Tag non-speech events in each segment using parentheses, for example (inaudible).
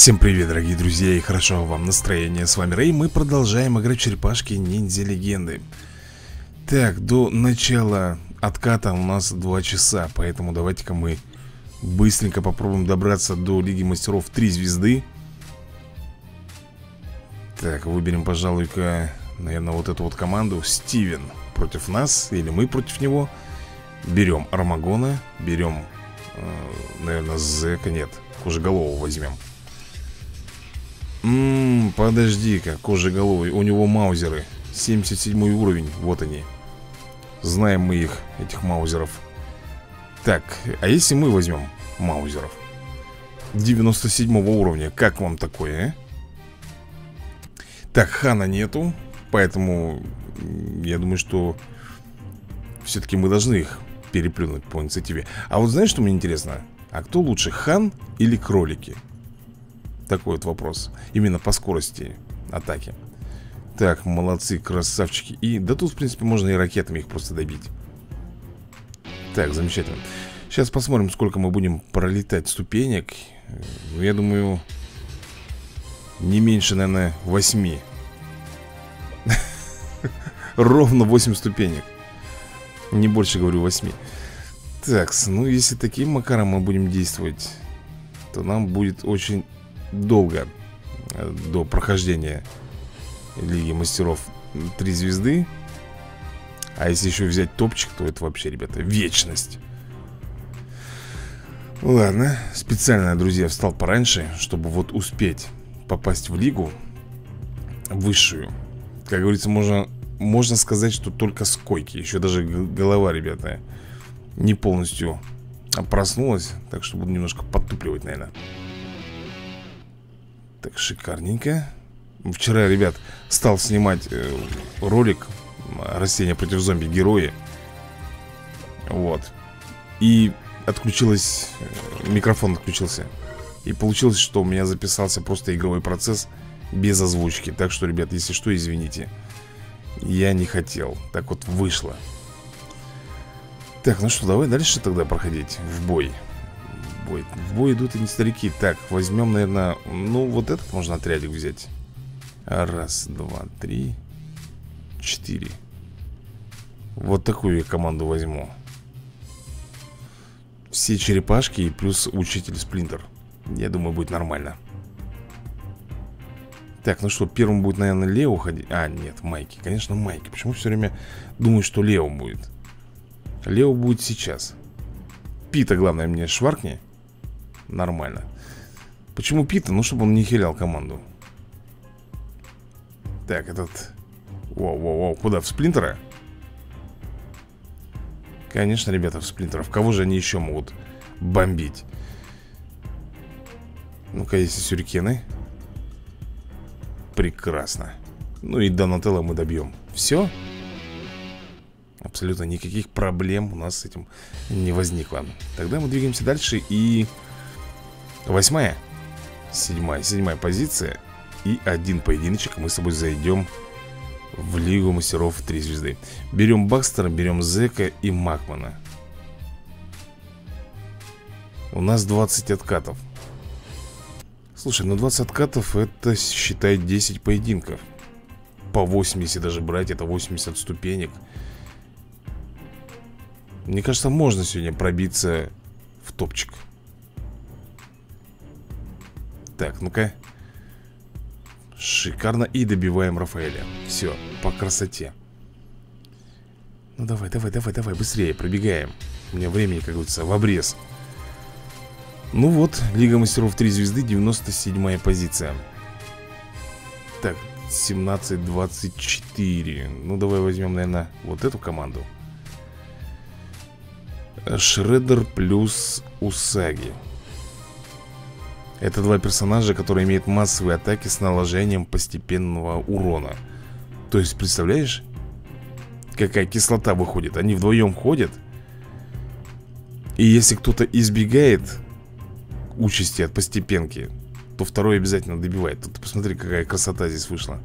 Всем привет, дорогие друзья, и хорошо вам настроение. С вами Рэй, мы продолжаем играть черепашки ниндзя легенды. Так, до начала отката у нас 2 часа, поэтому давайте-ка мы быстренько попробуем добраться до Лиги Мастеров 3 звезды. Так, выберем, пожалуй-ка, наверное, вот эту вот команду. Стивен против нас, или мы против него. Берем Армагона, берем, э, наверное, Зека, нет, Кожеголову возьмем. Ммм, подожди-ка, кожеголовый. У него маузеры. 77 уровень, вот они. Знаем мы их, этих маузеров. Так, а если мы возьмем маузеров? 97 уровня, как вам такое, а? Так, Хана нету. Поэтому я думаю, что Все-таки мы должны их переплюнуть по инициативе. А вот знаешь, что мне интересно? А кто лучше, Хан или кролики? Такой вот вопрос. Именно по скорости атаки. Так, молодцы, красавчики. И да тут, в принципе, можно и ракетами их просто добить. Так, замечательно. Сейчас посмотрим, сколько мы будем пролетать ступенек. Ну, я думаю Не меньше, наверное, 8 (laughs) Ровно 8 ступенек. Не больше, говорю, 8 Так, ну если таким макаром мы будем действовать То нам будет очень долго э, до прохождения Лиги Мастеров 3 звезды А если еще взять топчик, то это вообще, ребята, вечность. Ладно, специально, друзья, встал пораньше, чтобы вот успеть попасть в лигу высшую. Как говорится, можно, можно сказать, что только с койки Еще даже голова, ребята, не полностью проснулась Так что буду немножко подтупливать, наверное так, шикарненько. Вчера, ребят, стал снимать э, ролик Растения против зомби. Герои Вот. И отключилось э, Микрофон отключился. И получилось, что у меня записался просто игровой процесс Без озвучки. Так что, ребят, если что, извините. Я не хотел. Так вот вышло. Так, ну что, давай дальше тогда проходить В бой бой В бой идут и не старики. Так, возьмем, наверное, ну вот этот можно отрядик взять. Раз, два, три Четыре. Вот такую я команду возьму. Все черепашки и плюс учитель Сплинтер. Я думаю, будет нормально. Так, ну что, первым будет, наверное, Лео ходить. А, нет, Майки, конечно, Майки. Почему все время думаю, что Лео будет? Лео будет сейчас. Пита, главное, мне шваркни Нормально Почему Пита? Ну, чтобы он не хилял команду Так, этот Воу-воу-воу, куда? В сплинтера? Конечно, ребята, в сплинтеров Кого же они еще могут бомбить? Ну-ка, если сюрикены Прекрасно Ну и Донателло мы добьем Все? Абсолютно никаких проблем у нас с этим не возникло Тогда мы двигаемся дальше и... Восьмая. Седьмая, седьмая позиция. И один поединочек мы с тобой зайдем В Лигу Мастеров 3 звезды Берем Бакстера, берем Зека и Макмана. У нас 20 откатов. Слушай, ну 20 откатов это, считай, 10 поединков. По 80 даже брать, это 80 ступенек. Мне кажется, можно сегодня пробиться в топчик так, ну-ка. Шикарно. И добиваем Рафаэля. Все, по красоте. Ну давай, давай, давай, давай, быстрее Пробегаем. У меня времени, как говорится, в обрез. Ну вот, Лига Мастеров 3 звезды 97 позиция. Так, 17-24 Ну давай возьмем, наверное, вот эту команду. Шреддер плюс Усаги это два персонажа, которые имеют массовые атаки с наложением постепенного урона. То есть, представляешь, какая кислота выходит? Они вдвоем ходят И если кто-то избегает участи от постепенки То второй обязательно добивает. Тут посмотри, какая красота здесь вышла.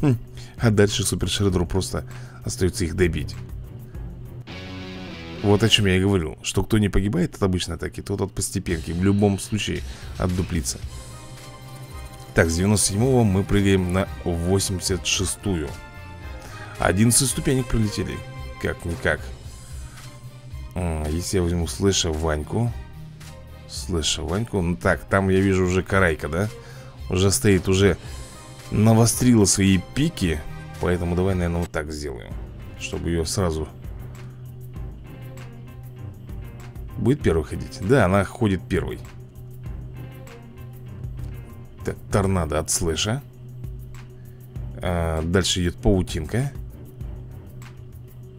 Хм. А дальше Супер Шредеру просто остается их добить вот о чем я и говорил Что кто не погибает от обычной атаки, тот от постепенки В любом случае отдуплится Так, с 97 мы прыгаем на 86-ю 11 ступенек пролетели. Как-никак. Если я возьму слэша Ваньку Слэша Ваньку Ну так, там я вижу уже карайка, да? Уже стоит, уже навострила свои пики Поэтому давай, наверное, вот так сделаем Чтобы ее сразу Будет первый ходить? Да, она ходит первой. Так, торнадо от слэша. А, Дальше идет паутинка.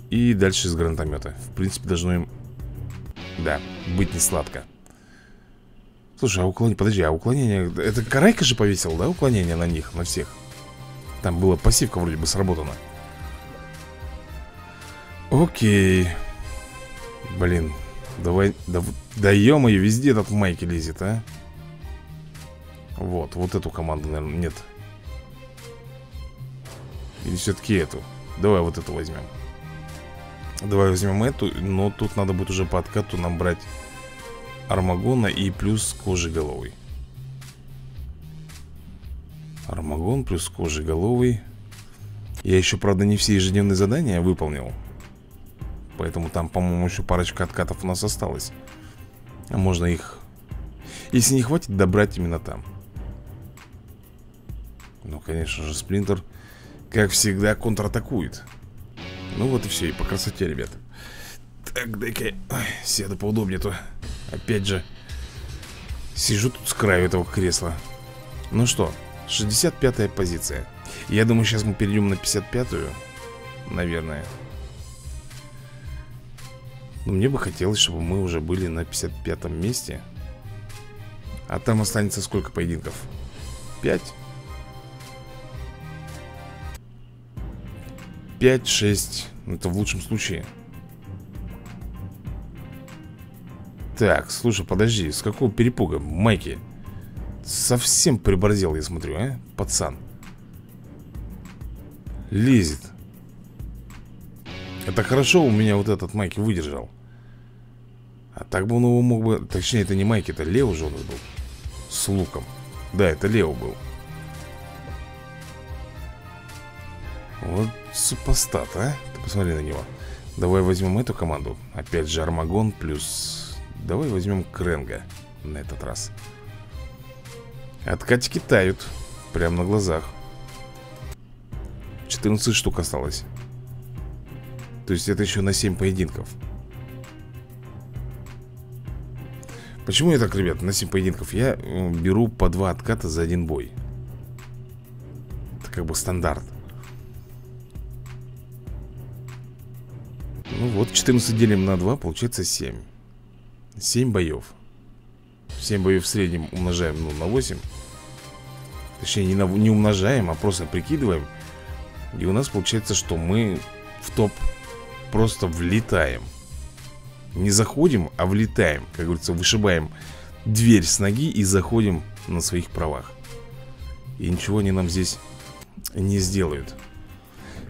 И дальше из гранатомета. В принципе, должно им Да, быть не сладко. Слушай, а уклонение, подожди, а уклонение Это Карайка же повесил, да, уклонение на них, на всех? Там была пассивка вроде бы сработана. Окей. Блин, Давай, да, да ё-моё, везде этот Майки лезет, а. Вот, вот эту команду, наверное, нет. Или все-таки эту? Давай вот эту возьмем. Давай возьмем эту, но тут надо будет уже по откату нам брать Армагона и плюс кожи головой. Армагон плюс кожи головой. Я еще, правда, не все ежедневные задания выполнил Поэтому там, по-моему, еще парочка откатов у нас осталось. А можно их Если не хватит, добрать именно там. Ну, конечно же, Сплинтер Как всегда, контратакует. Ну вот и все, и по красоте, ребят. Так, дай-ка сяду поудобнее то Опять же Сижу тут с краю этого кресла. Ну что, 65-я позиция. Я думаю, сейчас мы перейдем на 55-ю Наверное но мне бы хотелось, чтобы мы уже были на 55-м месте А там останется сколько поединков? 5? 5-6 Это в лучшем случае Так, слушай, подожди С какого перепуга? Майки Совсем приборзел, я смотрю, а? Пацан Лезет Это хорошо у меня вот этот Майки выдержал так бы он его мог бы... Точнее, это не Майк, это Лео же у нас был. С луком. Да, это Лео был. Вот супостат, а? Ты посмотри на него. Давай возьмем эту команду. Опять же Армагон плюс... Давай возьмем Кренга на этот раз. Откатики тают. Прямо на глазах. 14 штук осталось. То есть это еще на 7 поединков. Почему я так, ребят, на 7 поединков? Я э, беру по 2 отката за один бой. Это как бы стандарт. Ну вот, 14 делим на 2, получается 7 7 боев. 7 боев в среднем умножаем ну, на 8 Точнее, не, на, не умножаем, а просто прикидываем. И у нас получается, что мы в топ просто влетаем не заходим, а влетаем Как говорится, вышибаем дверь с ноги и заходим на своих правах. И ничего они нам здесь не сделают.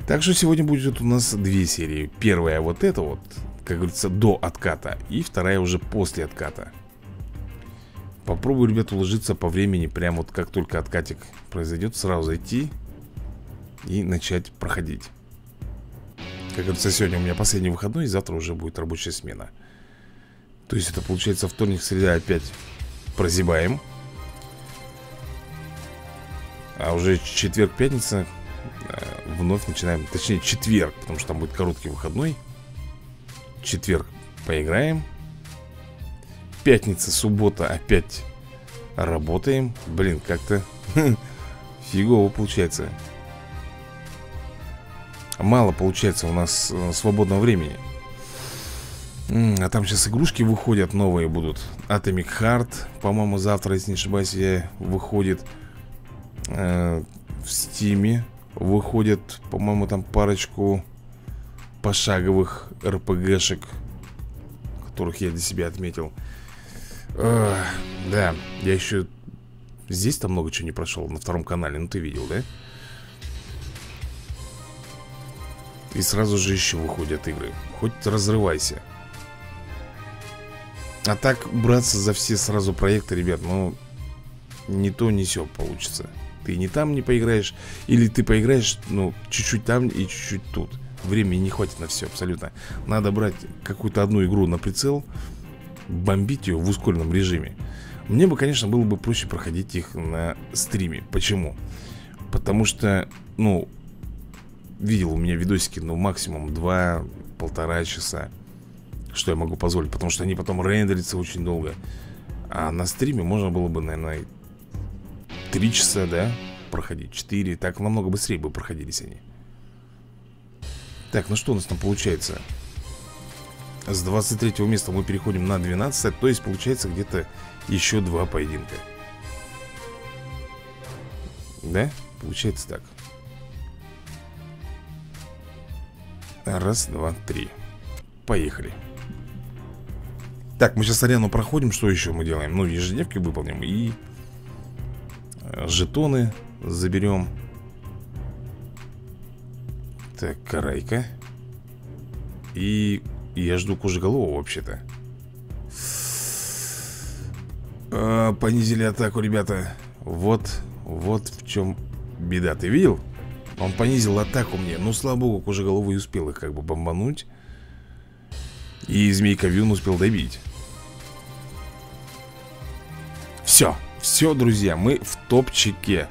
Так что сегодня будет у нас две серии. Первая вот эта вот, как говорится, до отката И вторая уже после отката. Попробую, ребят, уложиться по времени Прям вот как только откатик произойдет Сразу зайти и начать проходить как говорится, сегодня у меня последний выходной, и завтра уже будет рабочая смена. То есть это получается вторник, среда опять прозябаем. А уже четверг, пятница э, вновь начинаем, точнее четверг, потому что там будет короткий выходной. Четверг поиграем. Пятница, суббота опять работаем. Блин, как-то (laughs) фигово получается. Мало получается у нас э, свободного времени. А там сейчас игрушки выходят новые будут. Atomic Heart, по-моему, завтра, если не ошибаюсь, я выходит. Э, В стиме Выходит, по-моему, там парочку Пошаговых РПГшек Которых я для себя отметил. Э, Да, я еще Здесь там много чего не прошел На втором канале, ну ты видел, да? И сразу же еще выходят игры. Хоть разрывайся. А так браться за все сразу проекты, ребят, ну не то, не все получится. Ты не там не поиграешь Или ты поиграешь, ну, чуть-чуть там и чуть-чуть тут. Времени не хватит на все абсолютно. Надо брать какую-то одну игру на прицел Бомбить ее в ускоренном режиме. Мне бы, конечно, было бы проще проходить их на стриме. Почему? Потому что, ну, видел у меня видосики, ну, максимум 2-1,5 часа Что я могу позволить, потому что они потом рендерятся очень долго. А на стриме можно было бы, наверное, 3 часа, да, проходить 4, так намного быстрее бы проходились они. Так, ну что у нас там получается? С 23 места мы переходим на 12 То есть получается где-то еще два поединка. Да? Получается так Раз, два, три. Поехали. Так, мы сейчас арену проходим Что еще мы делаем? Ну, ежедневки выполним И э, жетоны заберем. Так, карайка. И я жду кожеголового вообще-то. А, Понизили атаку, ребята. Вот, вот в чем беда. Ты видел? Он понизил атаку мне. Ну, слава богу, кожеголовый успел их как бы бомбануть. И змейка Вьюн успел добить. Все, все, друзья, мы в топчике.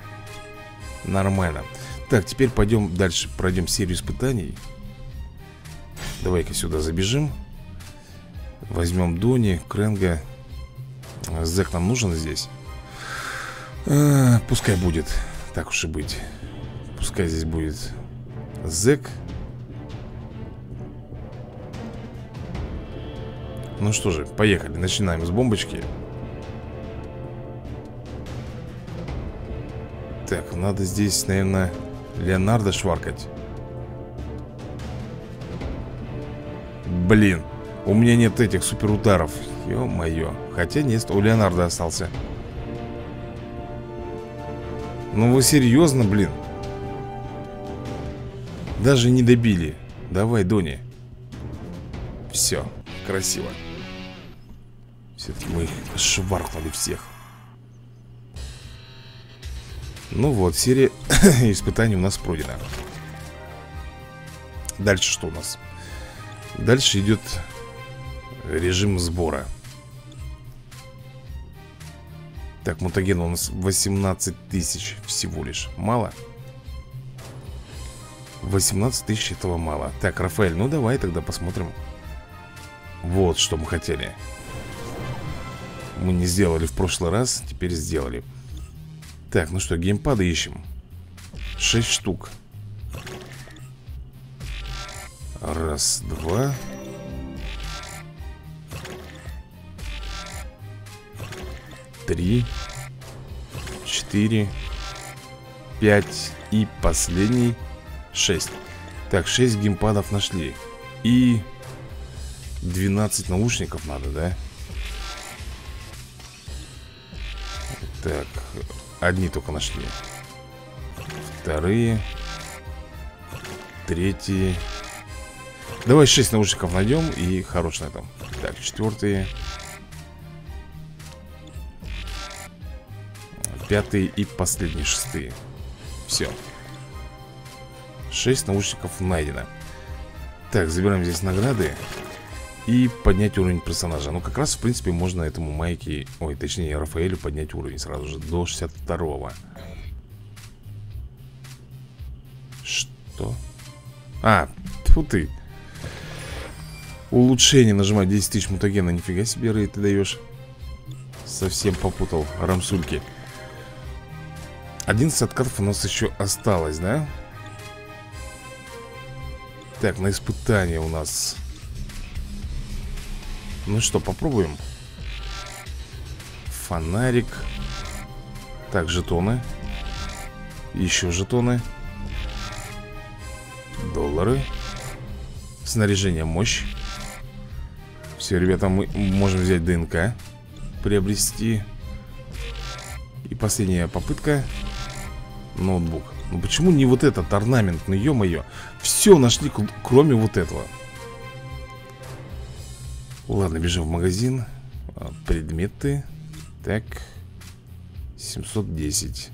Нормально. Так, теперь пойдем дальше Пройдем серию испытаний. Давай-ка сюда забежим. Возьмем Дони, Кренга. Зек нам нужен здесь? А, Пускай будет Так уж и быть Пускай здесь будет зэк. Ну что же, поехали, начинаем с бомбочки. Так, надо здесь, наверное, Леонардо шваркать. Блин, у меня нет этих суперударов Ё-моё. Хотя нет, у Леонардо остался. Ну вы серьезно, блин даже не добили. Давай, Дони. Все, красиво. Все-таки мы шваркнули всех. Ну вот, серия (coughs) испытаний у нас пройдена. Дальше что у нас? Дальше идет режим сбора. Так, мутаген у нас 18 тысяч всего лишь. Мало? 18 тысяч этого мало. Так, Рафаэль, ну давай тогда посмотрим. Вот что мы хотели. Мы не сделали в прошлый раз Теперь сделали. Так, ну что, геймпады ищем. 6 штук. Раз, два. Три. Четыре. Пять. И последний 6 Так, 6 геймпадов нашли. И 12 наушников надо, да? Так, одни только нашли. Вторые. Третьи. Давай 6 наушников найдем и хорош на этом. Так, четвертые. Пятые и последние шестые. Все 6 наушников найдено. Так, забираем здесь награды И поднять уровень персонажа. Ну, как раз, в принципе, можно этому Майке Ой, точнее, Рафаэлю поднять уровень сразу же До 62-го Что? А, тут ты. Улучшение нажимать 10 тысяч мутагена Нифига себе, Рэй, ты даешь. Совсем попутал рамсульки. 11 откатов у нас еще осталось, да? Так, на испытание у нас. Ну что, попробуем? Фонарик. Так, жетоны. Еще жетоны. Доллары. Снаряжение мощь. Все, ребята, мы можем взять ДНК Приобрести. И последняя попытка. Ноутбук ну почему не вот этот орнамент? Ну ё-моё? Все нашли, кроме вот этого. Ладно, бежим в магазин. А, Предметы. Так 710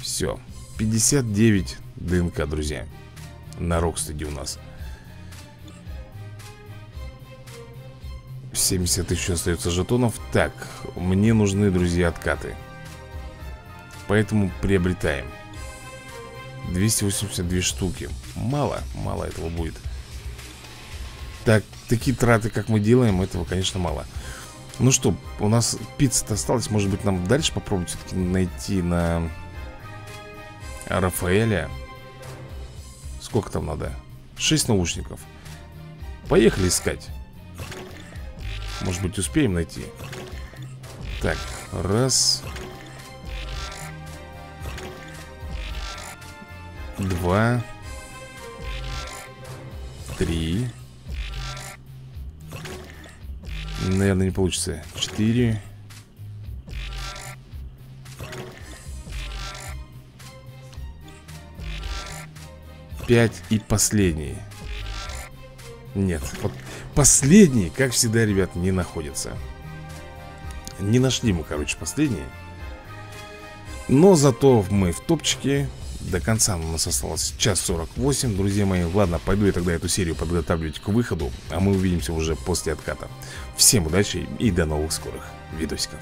Все 59 ДНК, друзья. На Рокстеде у нас. 70 тысяч остается жетонов. Так, мне нужны, друзья, откаты. Поэтому приобретаем 282 штуки. Мало, мало этого будет. Так, такие траты, как мы делаем, этого, конечно, мало. Ну что, у нас пицца осталась. Может быть, нам дальше попробовать все-таки найти на Рафаэля? Сколько там надо? 6 наушников. Поехали искать. Может быть успеем найти. Так, раз Два. Три. Наверное, не получится. Четыре. 5 и последний. Нет, вот последний, как всегда, ребят, не находится. Не нашли мы, короче, последний. Но зато мы в топчике До конца у нас осталось час 48 Друзья мои, ладно, пойду я тогда эту серию подготавливать к выходу А мы увидимся уже после отката. Всем удачи и до новых скорых видосиков